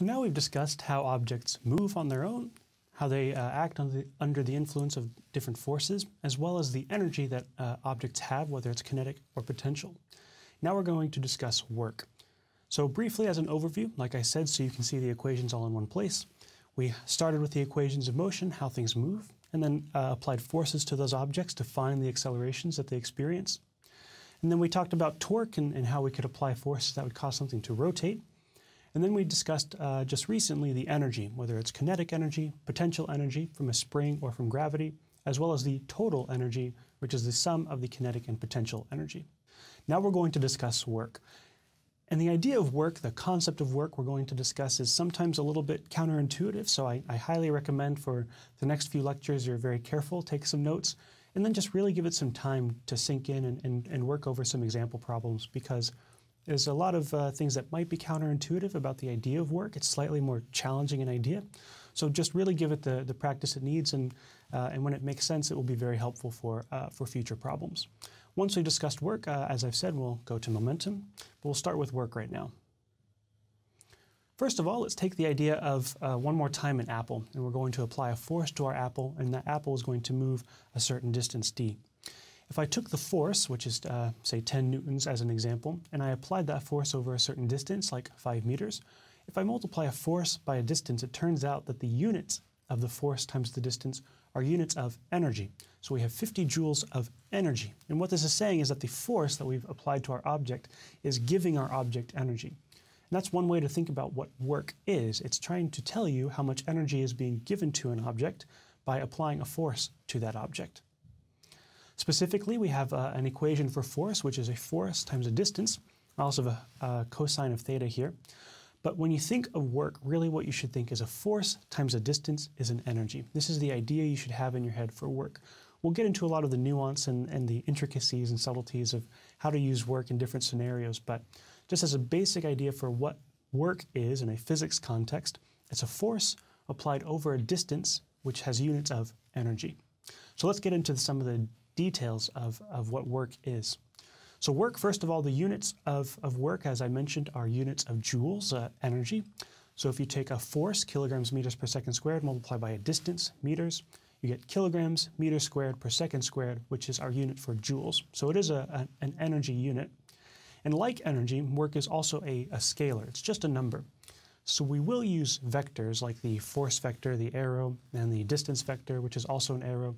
So now we've discussed how objects move on their own, how they uh, act the, under the influence of different forces, as well as the energy that uh, objects have, whether it's kinetic or potential. Now we're going to discuss work. So briefly as an overview, like I said, so you can see the equations all in one place, we started with the equations of motion, how things move, and then uh, applied forces to those objects to find the accelerations that they experience. And then we talked about torque and, and how we could apply forces that would cause something to rotate. And then we discussed uh, just recently the energy, whether it's kinetic energy, potential energy from a spring or from gravity, as well as the total energy, which is the sum of the kinetic and potential energy. Now we're going to discuss work. And the idea of work, the concept of work we're going to discuss is sometimes a little bit counterintuitive, so I, I highly recommend for the next few lectures you're very careful, take some notes, and then just really give it some time to sink in and, and, and work over some example problems because there's a lot of uh, things that might be counterintuitive about the idea of work. It's slightly more challenging an idea. So just really give it the, the practice it needs, and, uh, and when it makes sense, it will be very helpful for, uh, for future problems. Once we've discussed work, uh, as I've said, we'll go to momentum, but we'll start with work right now. First of all, let's take the idea of uh, one more time an apple, and we're going to apply a force to our apple, and that apple is going to move a certain distance d. If I took the force, which is, uh, say, 10 newtons as an example, and I applied that force over a certain distance, like 5 meters, if I multiply a force by a distance, it turns out that the units of the force times the distance are units of energy. So we have 50 joules of energy. And what this is saying is that the force that we've applied to our object is giving our object energy. And that's one way to think about what work is. It's trying to tell you how much energy is being given to an object by applying a force to that object. Specifically, we have uh, an equation for force, which is a force times a distance. I also have a, a cosine of theta here. But when you think of work, really what you should think is a force times a distance is an energy. This is the idea you should have in your head for work. We'll get into a lot of the nuance and, and the intricacies and subtleties of how to use work in different scenarios, but just as a basic idea for what work is in a physics context, it's a force applied over a distance which has units of energy. So let's get into some of the details of, of what work is. So work, first of all, the units of, of work, as I mentioned, are units of joules, uh, energy. So if you take a force, kilograms meters per second squared, multiply by a distance, meters, you get kilograms meters squared per second squared, which is our unit for joules. So it is a, a an energy unit. And like energy, work is also a, a scalar. It's just a number. So we will use vectors like the force vector, the arrow, and the distance vector, which is also an arrow,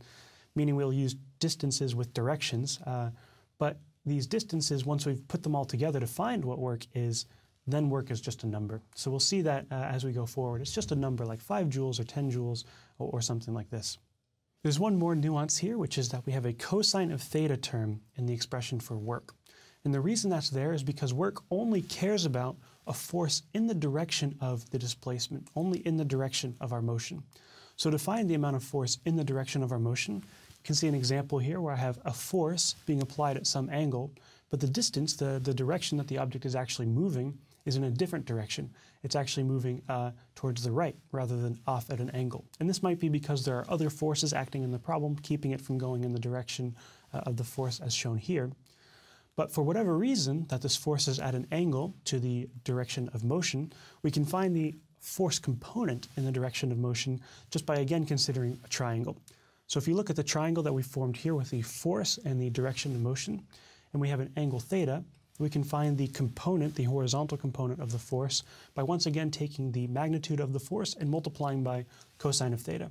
meaning we'll use distances with directions. Uh, but these distances, once we've put them all together to find what work is, then work is just a number. So we'll see that uh, as we go forward. It's just a number like 5 joules or 10 joules or, or something like this. There's one more nuance here, which is that we have a cosine of theta term in the expression for work. And the reason that's there is because work only cares about a force in the direction of the displacement, only in the direction of our motion. So to find the amount of force in the direction of our motion, you can see an example here where I have a force being applied at some angle, but the distance, the, the direction that the object is actually moving, is in a different direction. It's actually moving uh, towards the right rather than off at an angle. And this might be because there are other forces acting in the problem, keeping it from going in the direction uh, of the force as shown here. But for whatever reason that this force is at an angle to the direction of motion, we can find the force component in the direction of motion just by again considering a triangle. So if you look at the triangle that we formed here with the force and the direction of motion, and we have an angle theta, we can find the component, the horizontal component of the force, by once again taking the magnitude of the force and multiplying by cosine of theta.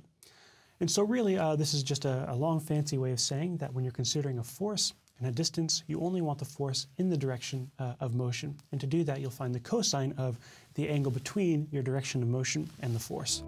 And so really, uh, this is just a, a long fancy way of saying that when you're considering a force and a distance, you only want the force in the direction uh, of motion. And to do that, you'll find the cosine of the angle between your direction of motion and the force.